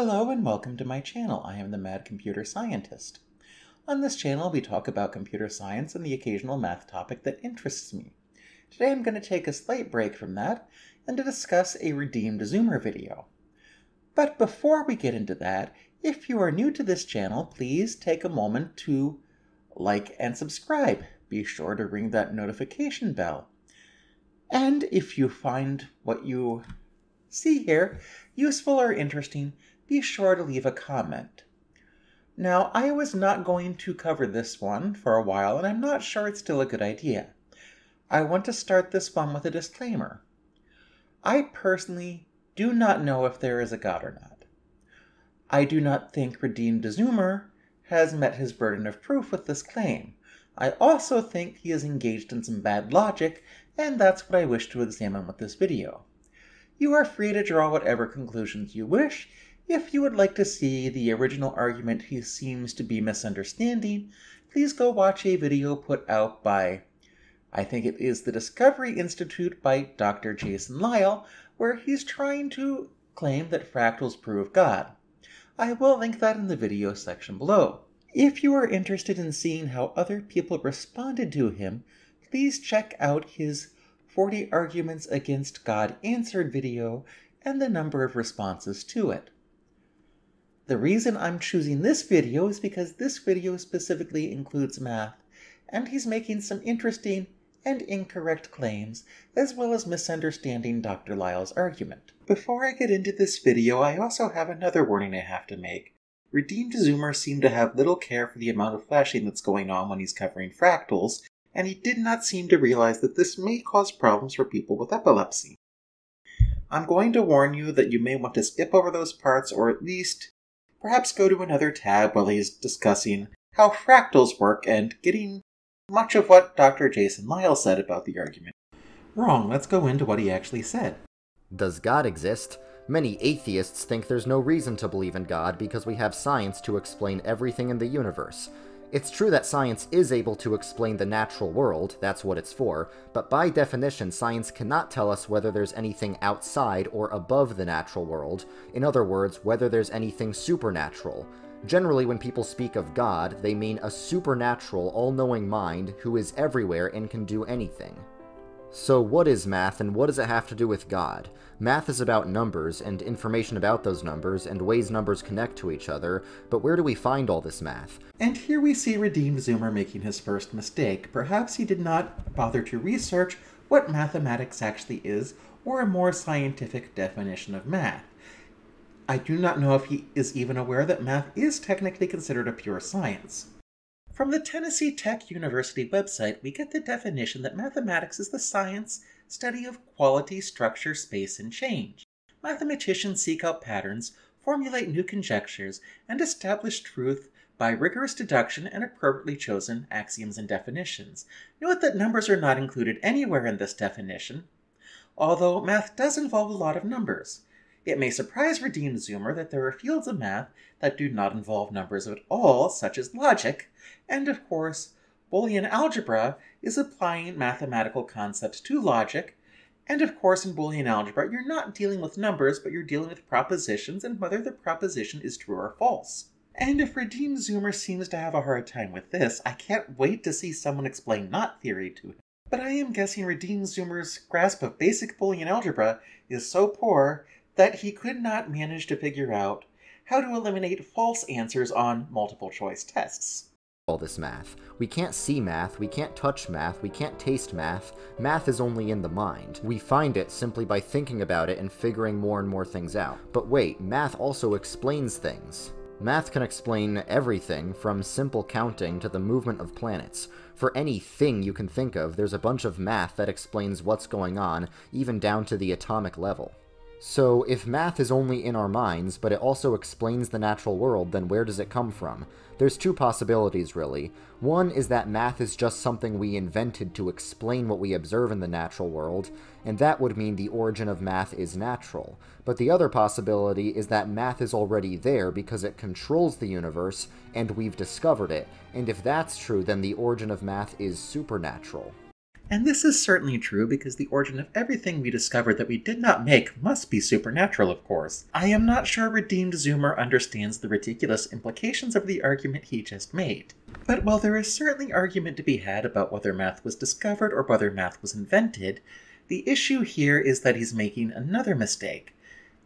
Hello and welcome to my channel. I am the Mad Computer Scientist. On this channel, we talk about computer science and the occasional math topic that interests me. Today I'm going to take a slight break from that and to discuss a redeemed Zoomer video. But before we get into that, if you are new to this channel, please take a moment to like and subscribe. Be sure to ring that notification bell. And if you find what you see here useful or interesting, be sure to leave a comment. Now, I was not going to cover this one for a while, and I'm not sure it's still a good idea. I want to start this one with a disclaimer. I personally do not know if there is a God or not. I do not think Redeemed Zoomer has met his burden of proof with this claim. I also think he is engaged in some bad logic, and that's what I wish to examine with this video. You are free to draw whatever conclusions you wish, if you would like to see the original argument he seems to be misunderstanding, please go watch a video put out by, I think it is the Discovery Institute by Dr. Jason Lisle, where he's trying to claim that fractals prove God. I will link that in the video section below. If you are interested in seeing how other people responded to him, please check out his 40 Arguments Against God Answered video and the number of responses to it. The reason I'm choosing this video is because this video specifically includes math, and he's making some interesting and incorrect claims, as well as misunderstanding Dr. Lisle's argument. Before I get into this video, I also have another warning I have to make. Redeemed Zoomer seemed to have little care for the amount of flashing that's going on when he's covering fractals, and he did not seem to realize that this may cause problems for people with epilepsy. I'm going to warn you that you may want to skip over those parts or at least perhaps go to another tab while he's discussing how fractals work and getting much of what Dr. Jason Lisle said about the argument. Wrong, let's go into what he actually said. Does God exist? Many atheists think there's no reason to believe in God because we have science to explain everything in the universe. It's true that science is able to explain the natural world, that's what it's for, but by definition, science cannot tell us whether there's anything outside or above the natural world, in other words, whether there's anything supernatural. Generally, when people speak of God, they mean a supernatural, all-knowing mind who is everywhere and can do anything. So what is math and what does it have to do with God? Math is about numbers and information about those numbers and ways numbers connect to each other, but where do we find all this math? And here we see Redeemed Zoomer making his first mistake. Perhaps he did not bother to research what mathematics actually is or a more scientific definition of math. I do not know if he is even aware that math is technically considered a pure science. From the Tennessee Tech University website, we get the definition that mathematics is the science, study of quality, structure, space, and change. Mathematicians seek out patterns, formulate new conjectures, and establish truth by rigorous deduction and appropriately chosen axioms and definitions. Note that numbers are not included anywhere in this definition, although math does involve a lot of numbers. It may surprise Redeemed Zoomer that there are fields of math that do not involve numbers at all, such as logic, and of course, Boolean algebra is applying mathematical concepts to logic, and of course in Boolean algebra you're not dealing with numbers, but you're dealing with propositions and whether the proposition is true or false. And if Redeemed Zoomer seems to have a hard time with this, I can't wait to see someone explain knot theory to him. But I am guessing Redeemed Zoomer's grasp of basic Boolean algebra is so poor that he could not manage to figure out how to eliminate false answers on multiple choice tests. All this math. We can't see math, we can't touch math, we can't taste math. Math is only in the mind. We find it simply by thinking about it and figuring more and more things out. But wait, math also explains things. Math can explain everything from simple counting to the movement of planets. For any thing you can think of, there's a bunch of math that explains what's going on, even down to the atomic level. So, if math is only in our minds, but it also explains the natural world, then where does it come from? There's two possibilities, really. One is that math is just something we invented to explain what we observe in the natural world, and that would mean the origin of math is natural. But the other possibility is that math is already there because it controls the universe, and we've discovered it, and if that's true, then the origin of math is supernatural. And this is certainly true because the origin of everything we discovered that we did not make must be supernatural, of course. I am not sure Redeemed Zoomer understands the ridiculous implications of the argument he just made. But while there is certainly argument to be had about whether math was discovered or whether math was invented, the issue here is that he's making another mistake.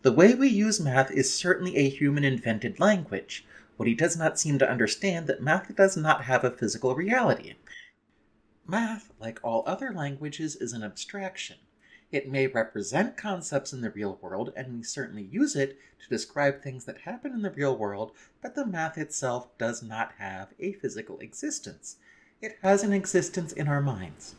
The way we use math is certainly a human invented language. What he does not seem to understand that math does not have a physical reality. Math, like all other languages, is an abstraction. It may represent concepts in the real world, and we certainly use it to describe things that happen in the real world, but the math itself does not have a physical existence. It has an existence in our minds.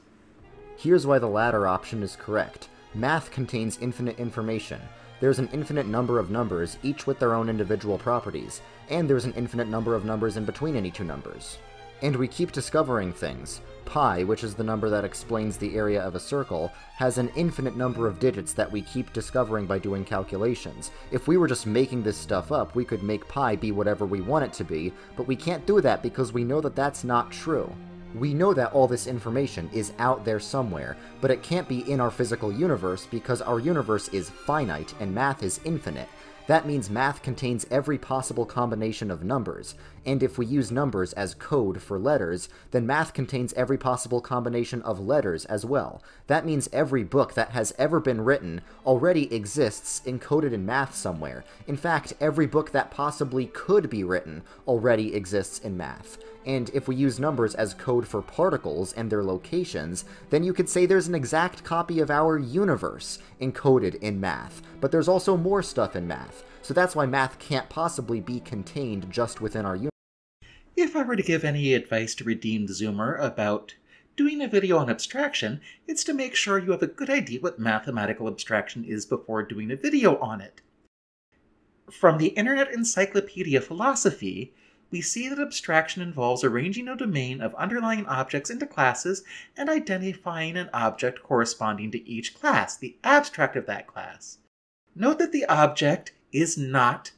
Here's why the latter option is correct. Math contains infinite information. There's an infinite number of numbers, each with their own individual properties, and there's an infinite number of numbers in between any two numbers. And we keep discovering things. Pi, which is the number that explains the area of a circle, has an infinite number of digits that we keep discovering by doing calculations. If we were just making this stuff up, we could make pi be whatever we want it to be, but we can't do that because we know that that's not true. We know that all this information is out there somewhere, but it can't be in our physical universe because our universe is finite and math is infinite, that means math contains every possible combination of numbers, and if we use numbers as code for letters, then math contains every possible combination of letters as well. That means every book that has ever been written already exists encoded in math somewhere. In fact, every book that possibly could be written already exists in math. And if we use numbers as code for particles and their locations, then you could say there's an exact copy of our universe encoded in math. But there's also more stuff in math. So that's why math can't possibly be contained just within our universe. If I were to give any advice to Redeemed Zoomer about doing a video on abstraction, it's to make sure you have a good idea what mathematical abstraction is before doing a video on it. From the Internet Encyclopedia Philosophy, we see that abstraction involves arranging a domain of underlying objects into classes and identifying an object corresponding to each class, the abstract of that class. Note that the object is not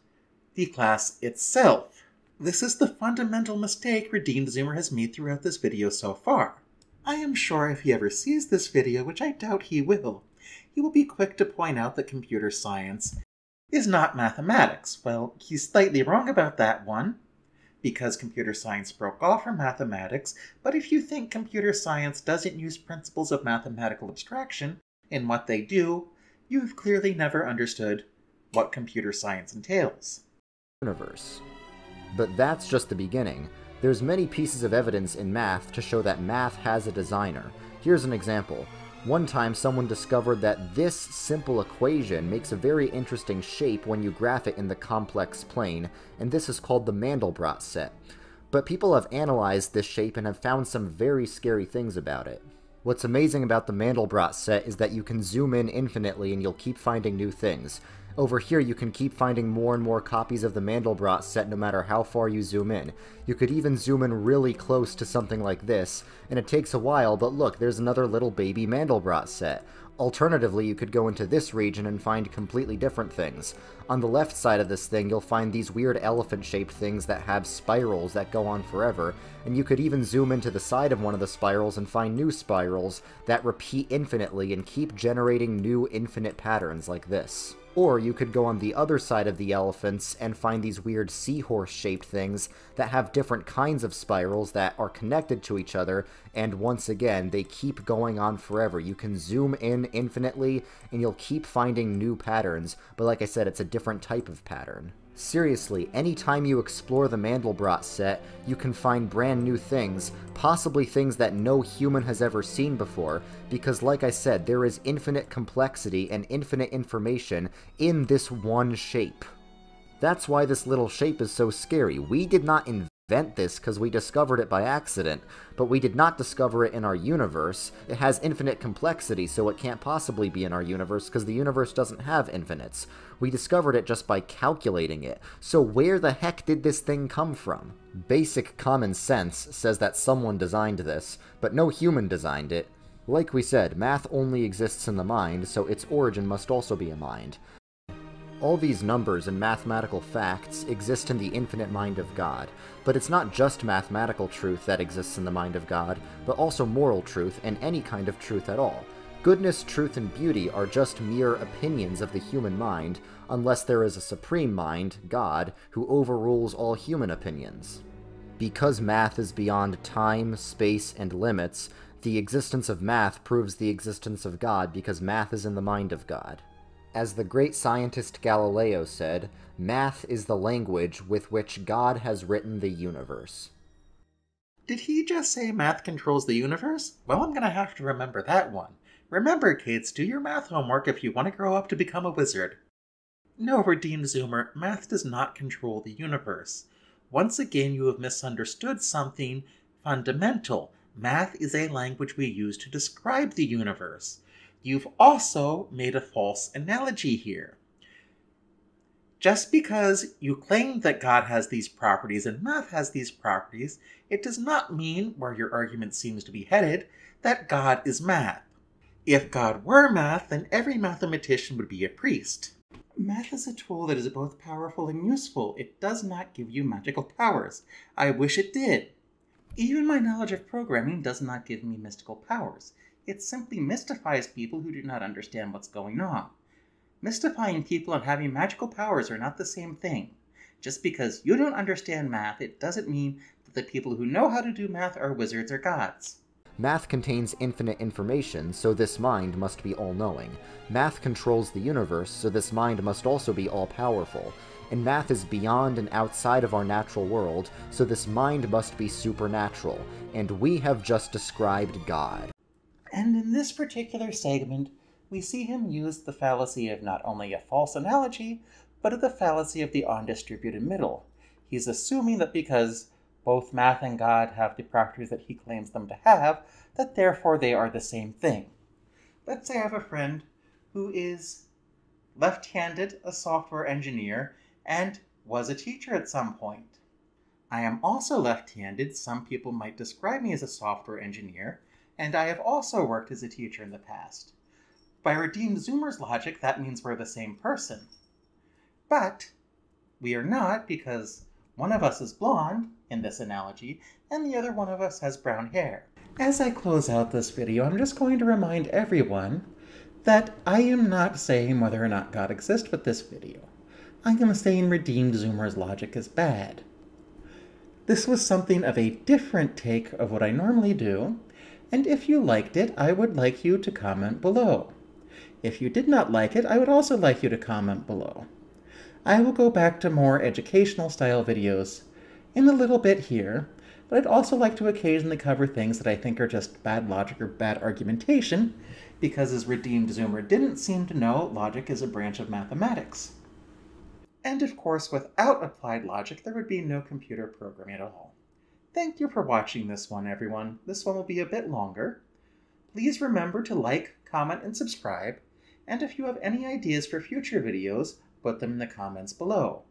the class itself. This is the fundamental mistake Redeemed Zoomer has made throughout this video so far. I am sure if he ever sees this video, which I doubt he will, he will be quick to point out that computer science is not mathematics. Well, he's slightly wrong about that one, because computer science broke off from mathematics, but if you think computer science doesn't use principles of mathematical abstraction in what they do, you've clearly never understood what computer science entails. Universe. But that's just the beginning. There's many pieces of evidence in math to show that math has a designer. Here's an example. One time someone discovered that this simple equation makes a very interesting shape when you graph it in the complex plane, and this is called the Mandelbrot set. But people have analyzed this shape and have found some very scary things about it. What's amazing about the Mandelbrot set is that you can zoom in infinitely and you'll keep finding new things. Over here, you can keep finding more and more copies of the Mandelbrot set no matter how far you zoom in. You could even zoom in really close to something like this, and it takes a while, but look, there's another little baby Mandelbrot set. Alternatively, you could go into this region and find completely different things. On the left side of this thing, you'll find these weird elephant-shaped things that have spirals that go on forever, and you could even zoom into the side of one of the spirals and find new spirals that repeat infinitely and keep generating new infinite patterns like this. Or you could go on the other side of the elephants and find these weird seahorse-shaped things that have different kinds of spirals that are connected to each other, and once again, they keep going on forever. You can zoom in infinitely, and you'll keep finding new patterns, but like I said, it's a different type of pattern. Seriously, anytime you explore the Mandelbrot set, you can find brand new things, possibly things that no human has ever seen before, because like I said, there is infinite complexity and infinite information in this one shape. That's why this little shape is so scary. We did not invent this because we discovered it by accident, but we did not discover it in our universe. It has infinite complexity, so it can't possibly be in our universe because the universe doesn't have infinites. We discovered it just by calculating it. So where the heck did this thing come from? Basic common sense says that someone designed this, but no human designed it. Like we said, math only exists in the mind, so its origin must also be a mind. All these numbers and mathematical facts exist in the infinite mind of God, but it's not just mathematical truth that exists in the mind of God, but also moral truth and any kind of truth at all. Goodness, truth, and beauty are just mere opinions of the human mind, unless there is a supreme mind, God, who overrules all human opinions. Because math is beyond time, space, and limits, the existence of math proves the existence of God because math is in the mind of God. As the great scientist Galileo said, math is the language with which God has written the universe. Did he just say math controls the universe? Well, I'm gonna have to remember that one. Remember, kids, do your math homework if you want to grow up to become a wizard. No, Redeemed Zoomer, math does not control the universe. Once again, you have misunderstood something fundamental. Math is a language we use to describe the universe. You've also made a false analogy here. Just because you claim that God has these properties and math has these properties, it does not mean, where your argument seems to be headed, that God is math. If God were math, then every mathematician would be a priest. Math is a tool that is both powerful and useful. It does not give you magical powers. I wish it did. Even my knowledge of programming does not give me mystical powers. It simply mystifies people who do not understand what's going on. Mystifying people and having magical powers are not the same thing. Just because you don't understand math, it doesn't mean that the people who know how to do math are wizards or gods. Math contains infinite information, so this mind must be all knowing. Math controls the universe, so this mind must also be all powerful and math is beyond and outside of our natural world, so this mind must be supernatural, and we have just described God. And in this particular segment, we see him use the fallacy of not only a false analogy, but of the fallacy of the undistributed middle. He's assuming that because both math and God have the properties that he claims them to have, that therefore they are the same thing. Let's say I have a friend who is left handed, a software engineer, and was a teacher at some point. I am also left handed. Some people might describe me as a software engineer, and I have also worked as a teacher in the past. By Redeemed Zoomer's logic, that means we're the same person. But we are not because one of us is blonde, in this analogy, and the other one of us has brown hair. As I close out this video, I'm just going to remind everyone that I am not saying whether or not God exists with this video. I am saying Redeemed Zoomer's logic is bad. This was something of a different take of what I normally do, and if you liked it, I would like you to comment below. If you did not like it, I would also like you to comment below. I will go back to more educational style videos in a little bit here, but I'd also like to occasionally cover things that I think are just bad logic or bad argumentation, because as Redeemed Zoomer didn't seem to know, logic is a branch of mathematics. And of course, without applied logic, there would be no computer programming at all. Thank you for watching this one, everyone. This one will be a bit longer. Please remember to like, comment, and subscribe. And if you have any ideas for future videos, put them in the comments below.